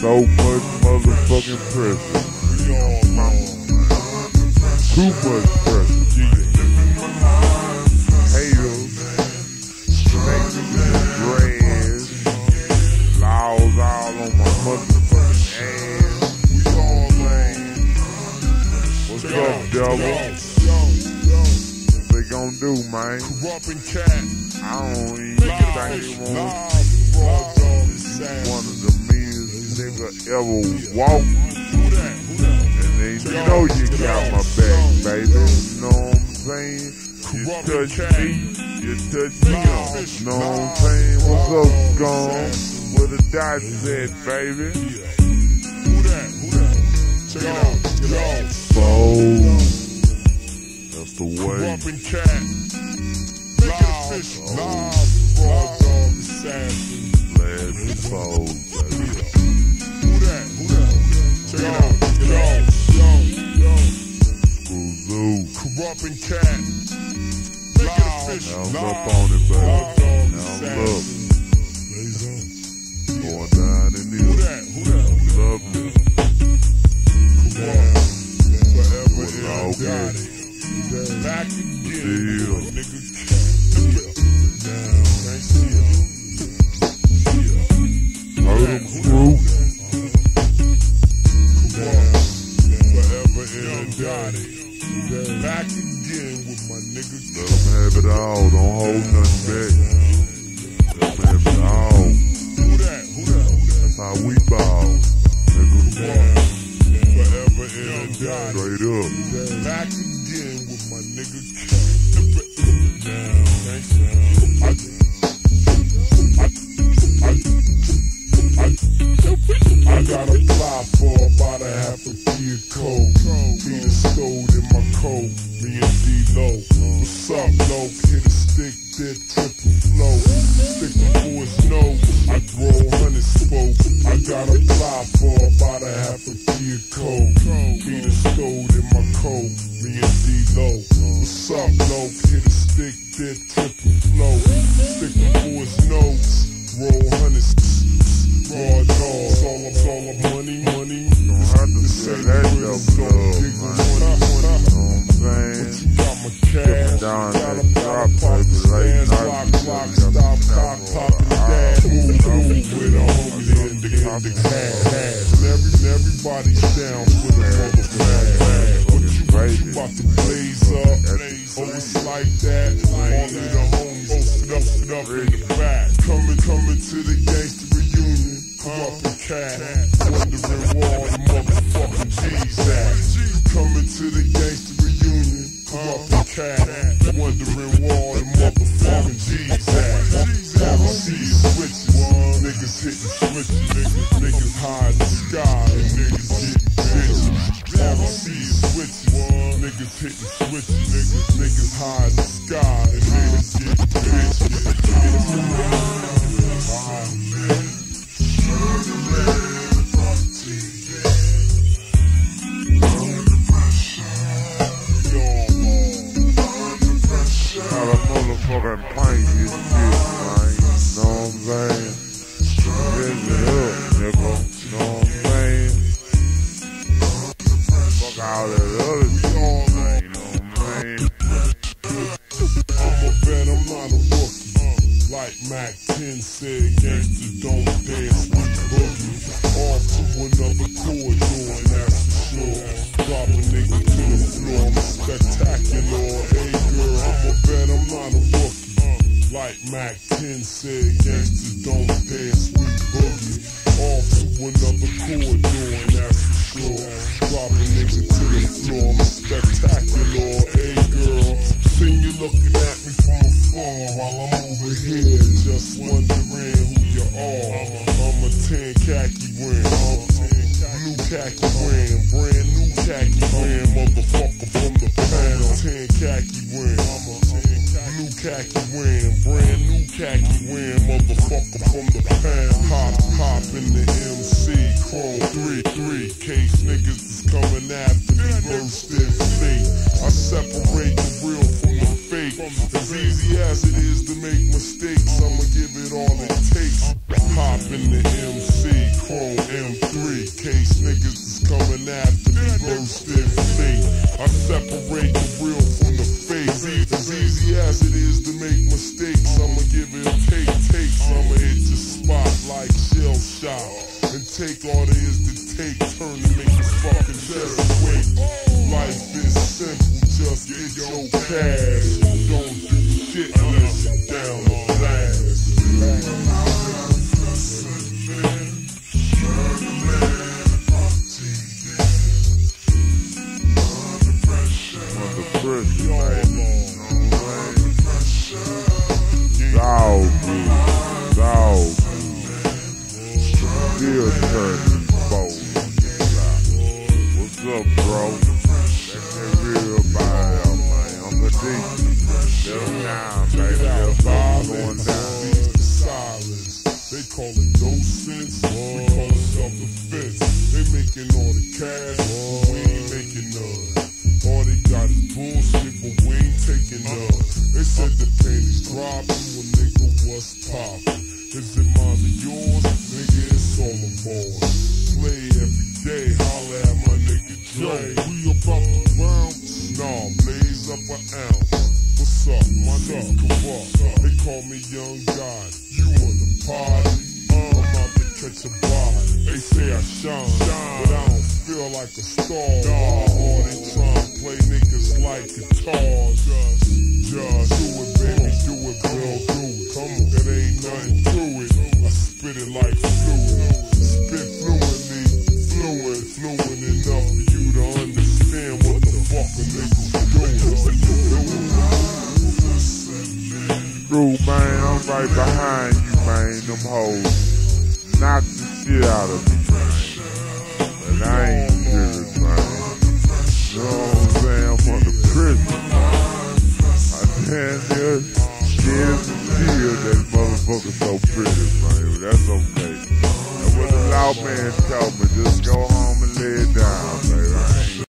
So much motherfucking pressure. Too much pressure. All on my motherfucking ass. What's up, devil? What do, man? Corrupting cat. I don't even think they want one of the meanest nigga ever walk. And then you know you got my back, baby. You know what I'm saying? You touch me, you touch me on. You know what I'm saying? What's up, gone? Where the dots at, baby? Who that? Who that? Check it out. Yo. Fold. That's the way. Corrupting cat. Make it official. Live. Raw dog assassin. Last fold, Screw Corrupting cat. Make it official. Now I'm up on it, baby. Now I'm assassin. Going down in Who there. that? Who that? Lovely. How we. Nigga, Forever daddy. straight up. Back again with my nigga. I got a fly for about a half a coke. Peter stole in my coat. Me and D-Lo. What's up, low? And down for the What you, what you about to blaze up? Oh, it's like that. All of the homies posted up, stood up in the back. Coming, coming to the gangster reunion. Corrupting cat, wondering where all the motherfucking G's at. Coming to the gangster reunion. Corrupting cat, wondering where all the motherfucking G's at. Overseas switches, niggas hitting switches, niggas, niggas high in the sky, niggas niggas, high in the sky, niggas getting bitches. How the motherfucking paint this shit, man. Know what I'm saying? Raise it up, nigga. Like Mack 10 said, gangsters don't dance with boogie. Off to another corridor, and that's for sure. Drop a nigga to the floor, I'm spectacular. Hey girl, I'm a vet, I'm not a rookie. Like Mack 10 said, gangsters don't dance with boogie. Off to another corridor, and that's for sure. Khaki wearing, brand new khaki wearing, motherfucker from the pound. 10 khaki wearing, blue khaki wearing, brand new khaki wearing, motherfucker from the pound. Hop, hop in the MC, chrome 3, 3, case niggas is coming after me, burst I separate the real from the fake. As easy as it is to make mistakes, I'ma give it take takes. I'ma hit the spot like shell shock. And take all there is to take, turn and make this fucking just quick. Life is simple, just get your cash. Don't do shit unless you're down the last. Name's They call me Young Gotti. You on the party? I'm about to catch a body. They say I shine, but I don't feel like a star. All they tryna play niggas like guitars. True, man. I'm right behind you, man. Them hoes knock the shit out of me. But I ain't serious, man. You know what I'm saying? I'm under prison. I damn near scared to feel that motherfucker so pretty, man. That's okay. That's what the loud man told me. Just go home and lay down, ain't